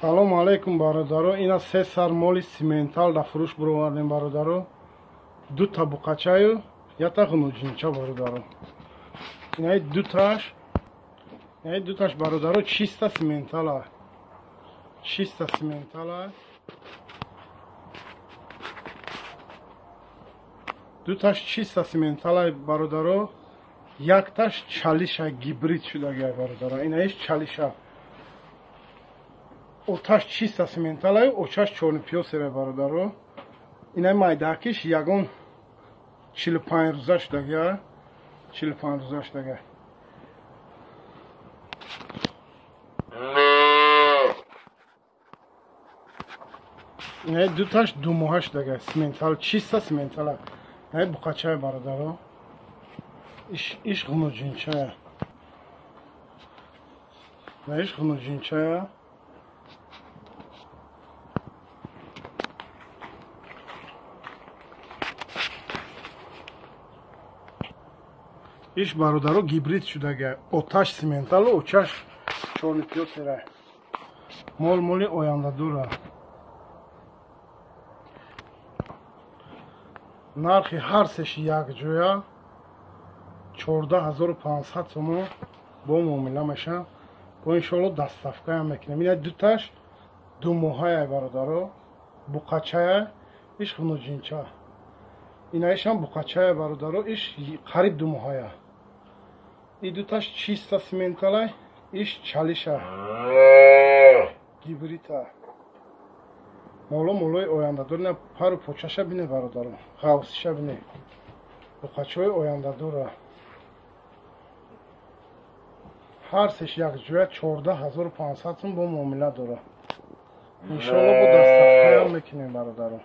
салому алайкум бародаро. Ина се сар моли симентал да фурӯш буровардем бародаро. Дута буқачаю ята ғунуҷинча бародаро. Инаи дуташ инаи дуташ бародаро. Чиста симентала. Чиста симентала. Дуташ чиста симентала бародаро. Якташ чалиша гибрид шудагия бародаро. Инаиш чалиша otaż 300 sementalaj, otaż czony piosere barodaro. Inaj majdakish yagon 45 ruzash daga, 45 ruzash daga. Ne du taş du muhaş daga simental çista simentala. Ne bu kaçay barodaro. İş iş gumucunçaya. Ne iş gumucunçaya. Иш бародаро гибрид шудага оташ сименталу очаш чорнипиосера мол моли ояндадура нархи ҳар сеши якҷоя чордаҳ ҳазору панҳсад сомон бо муомила мешавад бо иншоалло дастафкаям мекунем. Ина дуташ ду моҳая бародаро буқачая иш хунуҷинча. Инаишам буқачая бародаро иш қариб ду моҳая и дуташ чиста сименталай иш чалиша гибрита моло молои ояндадор пару почаша бине бародаро ғавсиша бине буқачаҳои ояндадора ҳар сеш якҷоя чордаҳ ҳазору панҳсад сум бо муомила дора иншоалло бо дастафкаям мекунем бародаро